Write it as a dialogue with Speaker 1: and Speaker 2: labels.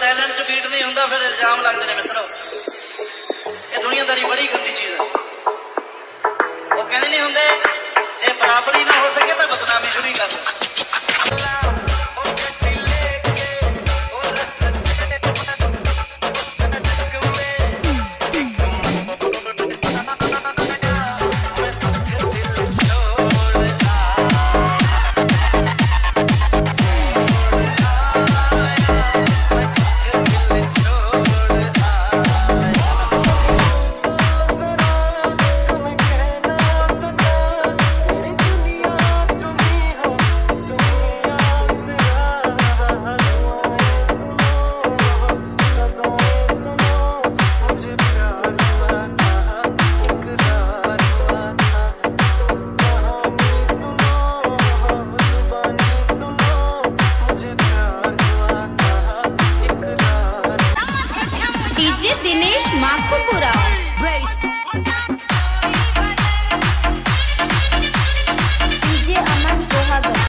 Speaker 1: Talent 'ਚ beat ਨਹੀਂ ਹੁੰਦਾ ਫਿਰ ਇਲਜ਼ਾਮ ਲੱਗਦੇ ਨੇ ਮਿੱਤਰੋ।
Speaker 2: डीजे दिनेश माखुपुरा।